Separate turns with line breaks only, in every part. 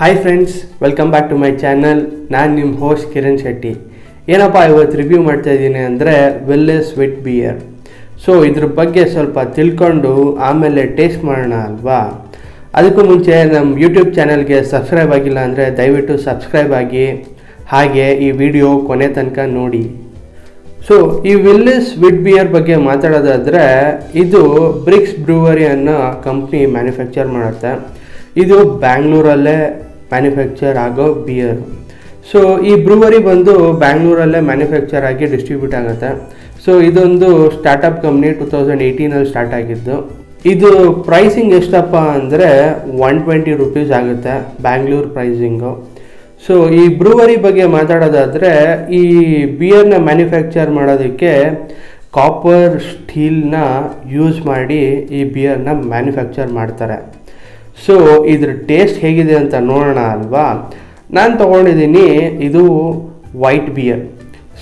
Hi friends welcome back to my channel ನಾನು ನಿಮ್ಮ host Kiran Shetty. ಏನಪ್ಪ ಇವತ್ತು ರಿವ್ಯೂ ಮಾಡ್ತಾ ಇದ್ದೀನಿ ಅಂದರೆ ವೆಲ್ಲೆಸ್ ವಿಟ್ ಬಿಯರ್ ಸೊ ಇದ್ರ ಬಗ್ಗೆ ಸ್ವಲ್ಪ ತಿಳ್ಕೊಂಡು ಆಮೇಲೆ ಟೇಸ್ಟ್ ಮಾಡೋಣ ಅಲ್ವಾ? ಅದಕ್ಕೂ ಮುಂಚೆ ನಮ್ಮ ಯೂಟ್ಯೂಬ್ ಚಾನಲ್ಗೆ ಸಬ್ಸ್ಕ್ರೈಬ್ ಆಗಿಲ್ಲ ಅಂದರೆ ದಯವಿಟ್ಟು ಸಬ್ಸ್ಕ್ರೈಬ್ ಆಗಿ, ಹಾಗೆ ಈ ವಿಡಿಯೋ ಕೊನೆ ತನಕ ನೋಡಿ. ಸೊ ಈ ವಿಲ್ಲಿಸ್ ವಿಡ್ ಬಿಯರ್ ಬಗ್ಗೆ ಮಾತಾಡೋದಾದರೆ, ಇದು ಬ್ರಿಕ್ಸ್ ಬ್ರೂವರಿ ಅನ್ನೋ ಕಂಪ್ನಿ ಮ್ಯಾನುಫ್ಯಾಕ್ಚರ್ ಮಾಡುತ್ತೆ. ಇದು ಬ್ಯಾಂಗ್ಳೂರಲ್ಲೇ ಮ್ಯಾನುಫ್ಯಾಕ್ಚರ್ ಆಗೋ ಬಿಯರ್ ಸೊ ಈ ಬ್ರೂವರಿ ಬಂದು ಬ್ಯಾಂಗ್ಳೂರಲ್ಲೇ ಮ್ಯಾನುಫ್ಯಾಕ್ಚರ್ ಆಗಿ ಡಿಸ್ಟ್ರಿಬ್ಯೂಟ್ ಆಗುತ್ತೆ. ಸೊ ಇದೊಂದು ಸ್ಟಾರ್ಟಪ್ ಕಂಪ್ನಿ ಟು ತೌಸಂಡ್ ಏಯ್ಟೀನಲ್ಲಿ ಸ್ಟಾರ್ಟ್ ಆಗಿದ್ದು. ಇದು ಪ್ರೈಸಿಂಗ್ ಎಷ್ಟಪ್ಪ ಅಂದರೆ ಒನ್ ಟ್ವೆಂಟಿ ರುಪೀಸ್ ಆಗುತ್ತೆ ಬ್ಯಾಂಗ್ಳೂರ್ ಪ್ರೈಸಿಂಗು ಸೊ ಈ ಬ್ರೂವರಿ ಬಗ್ಗೆ ಮಾತಾಡೋದಾದರೆ, ಈ ಬಿಯರ್ನ ಮ್ಯಾನುಫ್ಯಾಕ್ಚರ್ ಮಾಡೋದಕ್ಕೆ ಕಾಪರ್ ಸ್ಟೀಲ್ನ ಯೂಸ್ ಮಾಡಿ ಈ ಬಿಯರ್ನ ಮ್ಯಾನುಫ್ಯಾಕ್ಚರ್ ಮಾಡ್ತಾರೆ. ಸೊ ಇದ್ರ ಟೇಸ್ಟ್ ಹೇಗಿದೆ ಅಂತ ನೋಡೋಣ ಅಲ್ವಾ? ನಾನು ತೊಗೊಂಡಿದ್ದೀನಿ ಇದು ವೈಟ್ ಬಿಯರ್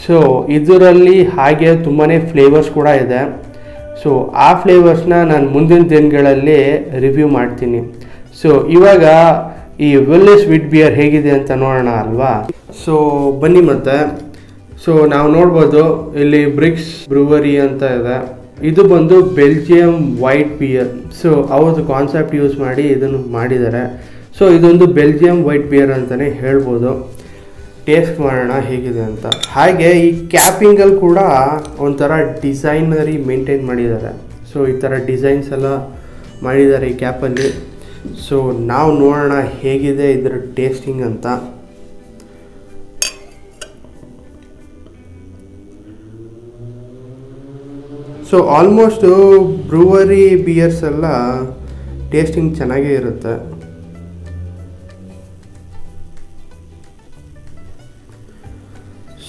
ಸೊ ಇದರಲ್ಲಿ ಹಾಗೆ ತುಂಬಾ ಫ್ಲೇವರ್ಸ್ ಕೂಡ ಇದೆ. ಸೊ ಆ ಫ್ಲೇವರ್ಸ್ನ ನಾನು ಮುಂದಿನ ದಿನಗಳಲ್ಲಿ ರಿವ್ಯೂ ಮಾಡ್ತೀನಿ. ಸೊ ಇವಾಗ ಈ ವೆಲ್ಲೆಸ್ ವಿಟ್ ಬಿಯರ್ ಹೇಗಿದೆ ಅಂತ ನೋಡೋಣ ಅಲ್ವಾ? ಸೊ ಬನ್ನಿ ಮತ್ತೆ. ಸೊ ನಾವು ನೋಡ್ಬೋದು, ಇಲ್ಲಿ ಬ್ರಿಕ್ಸ್ ಬ್ರೂವರಿ ಅಂತ ಇದೆ. ಇದು ಬಂದು ಬೆಲ್ಜಿಯಂ ವೈಟ್ ಬಿಯರ್ ಸೊ ಅವ್ರದ್ದು ಕಾನ್ಸೆಪ್ಟ್ ಯೂಸ್ ಮಾಡಿ ಇದನ್ನು ಮಾಡಿದ್ದಾರೆ. ಸೊ ಇದೊಂದು ಬೆಲ್ಜಿಯಂ ವೈಟ್ ಬಿಯರ್ ಅಂತಲೇ ಹೇಳ್ಬೋದು. ಟೇಸ್ಟ್ ಮಾಡೋಣ ಹೇಗಿದೆ ಅಂತ. ಹಾಗೆ ಈ ಕ್ಯಾಪಿಂಗಲ್ಲಿ ಕೂಡ ಒಂಥರ ಡಿಸೈನರಿ ಮೇಂಟೈನ್ ಮಾಡಿದ್ದಾರೆ. ಸೊ ಈ ಥರ ಡಿಸೈನ್ಸ್ ಎಲ್ಲ ಮಾಡಿದ್ದಾರೆ ಈ ಕ್ಯಾಪಲ್ಲಿ ಸೊ ನಾವು ನೋಡೋಣ ಹೇಗಿದೆ ಇದರ ಟೇಸ್ಟಿಂಗ್ ಅಂತ. ಸೊ ಆಲ್ಮೋಸ್ಟ್ ಬ್ರೂವರಿ ಬಿಯರ್ಸ್ ಎಲ್ಲ ಟೇಸ್ಟಿಂಗ್ ಚೆನ್ನಾಗೇ ಇರುತ್ತೆ.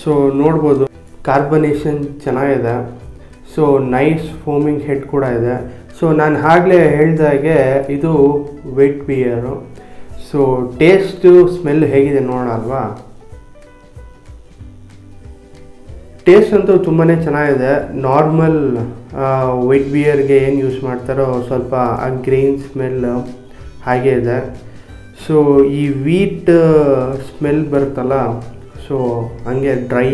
ಸೊ ನೋಡ್ಬೋದು. ಕಾರ್ಬನೇಷನ್ ಚೆನ್ನಾಗಿದೆ. ಸೊ ನೈಸ್ ಫೋಮಿಂಗ್ ಹೆಡ್ ಕೂಡ ಇದೆ. ಸೊ ನಾನು ಆಗಲೇ ಹೇಳಿದಾಗೆ ಇದು wheat beer so taste smell ಹೇಗಿದೆ ನೋಡೋಣ ಟೇಸ್ಟ್ ಅಂತೂ ತುಂಬಾ ಚೆನ್ನಾಗಿದೆ. ನಾರ್ಮಲ್ ವೈಟ್ ಬಿಯರ್ಗೆ ಏನು ಯೂಸ್ ಮಾಡ್ತಾರೋ ಸ್ವಲ್ಪ ಆ ಗ್ರೀನ್ ಸ್ಮೆಲ್ ಹಾಗೆ ಇದೆ. ಸೊ ಈ ವೀಟ್ ಸ್ಮೆಲ್ ಬರುತ್ತಲ್ಲ ಸೊ ಹಂಗೆ ಡ್ರೈ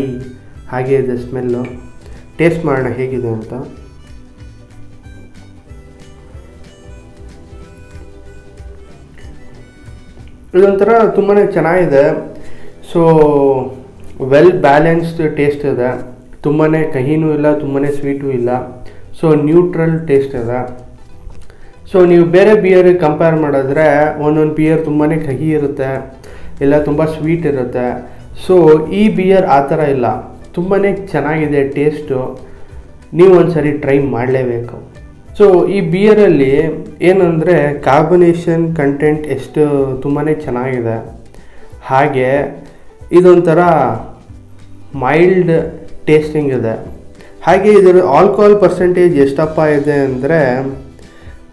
ಹಾಗೆ ಇದೆ ಸ್ಮೆಲ್ಲು ಟೇಸ್ಟ್ ಮಾಡೋಣ ಹೇಗಿದೆ ಅಂತ. ಇದೊಂಥರ ತುಂಬಾ ಚೆನ್ನಾಗಿದೆ. ಸೊ ವೆಲ್ ಬ್ಯಾಲೆನ್ಸ್ಡ್ ಟೇಸ್ಟ್ ಇದೆ. ತುಂಬಾ ಕಹಿನೂ ಇಲ್ಲ ತುಂಬಾ ಸ್ವೀಟೂ ಇಲ್ಲ. ಸೊ ನ್ಯೂಟ್ರಲ್ ಟೇಸ್ಟ್ ಇದೆ. ಸೊ ನೀವು ಬೇರೆ ಬಿಯರ್ ಕಂಪೇರ್ ಮಾಡಿದ್ರೆ ಒಂದೊಂದು ಬಿಯರ್ ತುಂಬಾ ಕಹಿ ಇರುತ್ತೆ, ಇಲ್ಲ ತುಂಬ ಸ್ವೀಟ್ ಇರುತ್ತೆ. ಸೊ ಈ ಬಿಯರ್ ಆ ಥರ ಇಲ್ಲ. ತುಂಬಾ ಚೆನ್ನಾಗಿದೆ ಟೇಸ್ಟು ನೀವು ಒಂದ್ಸರಿ ಟ್ರೈ ಮಾಡಲೇಬೇಕು. ಸೊ ಈ ಬಿಯರಲ್ಲಿ ಏನಂದರೆ ಕಾರ್ಬನೇಷನ್ ಕಂಟೆಂಟ್ ಎಷ್ಟು ತುಂಬಾ ಚೆನ್ನಾಗಿದೆ. ಹಾಗೆ ಇದೊಂಥರ ಮೈಲ್ಡ್ ಟೇಸ್ಟಿಂಗ್ ಇದೆ. ಹಾಗೆ ಇದರ ಆಲ್ಕೋಹಾಲ್ ಪರ್ಸೆಂಟೇಜ್ ಎಷ್ಟಪ್ಪ ಇದೆ ಅಂದರೆ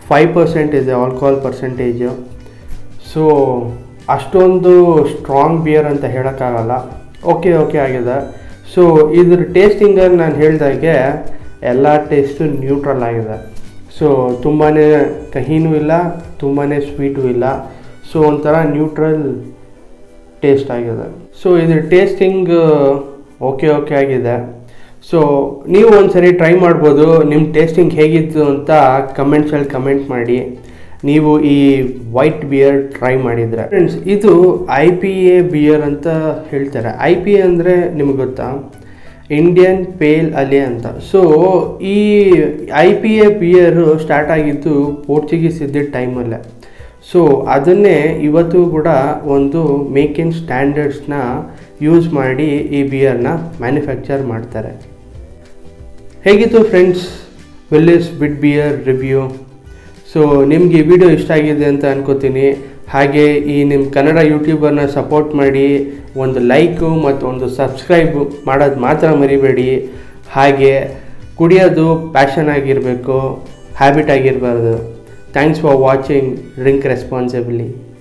ಫೈವ್ ಪರ್ಸೆಂಟ್ ಇದೆ ಆಲ್ಕೋಹಾಲ್ ಪರ್ಸೆಂಟೇಜು ಸೊ ಅಷ್ಟೊಂದು ಸ್ಟ್ರಾಂಗ್ ಬಿಯರ್ ಅಂತ ಹೇಳೋಕ್ಕಾಗಲ್ಲ. ಓಕೆ ಓಕೆ ಆಗಿದೆ. ಸೊ ಇದ್ರ ಟೇಸ್ಟಿಂಗಲ್ಲಿ ನಾನು ಹೇಳಿದಾಗೆ ಎಲ್ಲ ಟೇಸ್ಟು ನ್ಯೂಟ್ರಲ್ ಆಗಿದೆ. ಸೊ ತುಂಬಾ ಕಹಿನೂ ಇಲ್ಲ ತುಂಬಾ ಸ್ವೀಟೂ ಇಲ್ಲ. ಸೊ ಒಂಥರ ನ್ಯೂಟ್ರಲ್ ಟೇಸ್ಟ್ ಆಗಿದೆ. ಸೊ ಇದು ಟೇಸ್ಟಿಂಗ್ ಓಕೆ ಓಕೆ ಆಗಿದೆ. ಸೊ ನೀವು ಒಂದ್ಸರಿ ಟ್ರೈ ಮಾಡ್ಬೋದು. ನಿಮ್ಮ ಟೇಸ್ಟಿಂಗ್ ಹೇಗಿತ್ತು ಅಂತ ಕಮೆಂಟ್ಸಲ್ಲಿ ಕಮೆಂಟ್ ಮಾಡಿ. ನೀವು ಈ ವೈಟ್ ಬಿಯರ್ ಟ್ರೈ ಮಾಡಿದರೆ. ಫ್ರೆಂಡ್ಸ್ ಇದು ಐ ಪಿ ಎ ಬಿಯರ್ ಅಂತ ಹೇಳ್ತಾರೆ. ಐ ಪಿ ಎ ಅಂದರೆ ನಿಮ್ಗೆ ಗೊತ್ತಾ? ಇಂಡಿಯನ್ ಪೇಲ್ ಅಲೆ ಅಂತ. ಸೊ ಈ I P A beer start ಆಗಿದ್ದು ಪೋರ್ಚುಗೀಸ್ ಇದ್ದಿದ್ದ ಟೈಮಲ್ಲೇ ಸೊ ಅದನ್ನೇ ಇವತ್ತು ಕೂಡ ಒಂದು ಮೇಕ್ ಇನ್ ಸ್ಟ್ಯಾಂಡರ್ಡ್ಸ್ನ ಯೂಸ್ ಮಾಡಿ ಈ ಬಿಯರ್ನ ಮ್ಯಾನುಫ್ಯಾಕ್ಚರ್ ಮಾಡ್ತಾರೆ. ಹೇಗಿತ್ತು ಫ್ರೆಂಡ್ಸ್ ವೆಲ್ಲಿಸ್ ಬಿಡ್ ಬಿಯರ್ ರಿವ್ಯೂ ಸೊ ನಿಮಗೆ ಈ ವಿಡಿಯೋ ಇಷ್ಟ ಆಗಿದೆ ಅಂತ ಅನ್ಕೋತೀನಿ. ಹಾಗೆ ಈ ನಿಮ್ಮ ಕನ್ನಡ ಯೂಟ್ಯೂಬರ್ನ ಸಪೋರ್ಟ್ ಮಾಡಿ ಒಂದು ಲೈಕು ಮತ್ತು ಒಂದು ಸಬ್ಸ್ಕ್ರೈಬ್ ಮಾಡೋದು ಮಾತ್ರ ಮರಿಬೇಡಿ. ಹಾಗೆ ಕುಡಿಯೋದು ಪ್ಯಾಷನ್ ಆಗಿರಬೇಕು ಹ್ಯಾಬಿಟ್ ಆಗಿರಬಾರ್ದು. Thanks for watching Drink Responsibly.